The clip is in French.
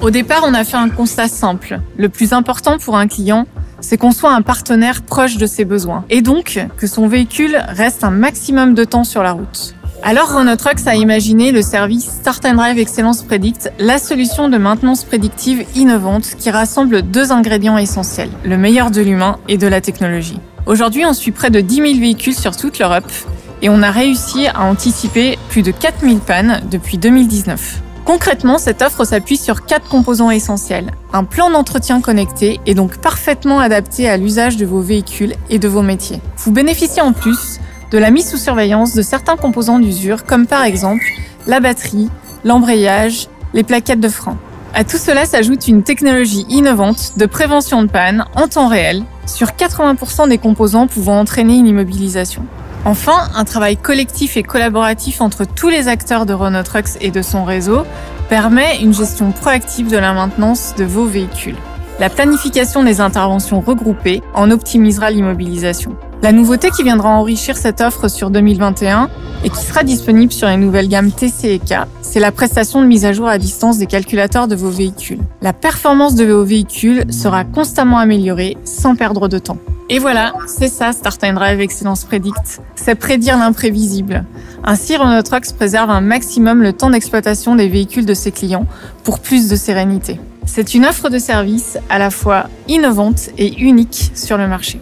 Au départ, on a fait un constat simple. Le plus important pour un client, c'est qu'on soit un partenaire proche de ses besoins. Et donc, que son véhicule reste un maximum de temps sur la route. Alors Renault Trucks a imaginé le service Start and Drive Excellence Predict, la solution de maintenance prédictive innovante qui rassemble deux ingrédients essentiels, le meilleur de l'humain et de la technologie. Aujourd'hui, on suit près de 10 000 véhicules sur toute l'Europe et on a réussi à anticiper plus de 4000 pannes depuis 2019. Concrètement, cette offre s'appuie sur quatre composants essentiels. Un plan d'entretien connecté et donc parfaitement adapté à l'usage de vos véhicules et de vos métiers. Vous bénéficiez en plus de la mise sous surveillance de certains composants d'usure, comme par exemple la batterie, l'embrayage, les plaquettes de frein. À tout cela s'ajoute une technologie innovante de prévention de panne en temps réel sur 80% des composants pouvant entraîner une immobilisation. Enfin, un travail collectif et collaboratif entre tous les acteurs de Renault Trucks et de son réseau permet une gestion proactive de la maintenance de vos véhicules. La planification des interventions regroupées en optimisera l'immobilisation. La nouveauté qui viendra enrichir cette offre sur 2021 et qui sera disponible sur les nouvelles gammes TC et K, c'est la prestation de mise à jour à distance des calculateurs de vos véhicules. La performance de vos véhicules sera constamment améliorée sans perdre de temps. Et voilà, c'est ça Start Drive Excellence Predict. C'est prédire l'imprévisible. Ainsi, Renault Trucks préserve un maximum le temps d'exploitation des véhicules de ses clients pour plus de sérénité. C'est une offre de service à la fois innovante et unique sur le marché.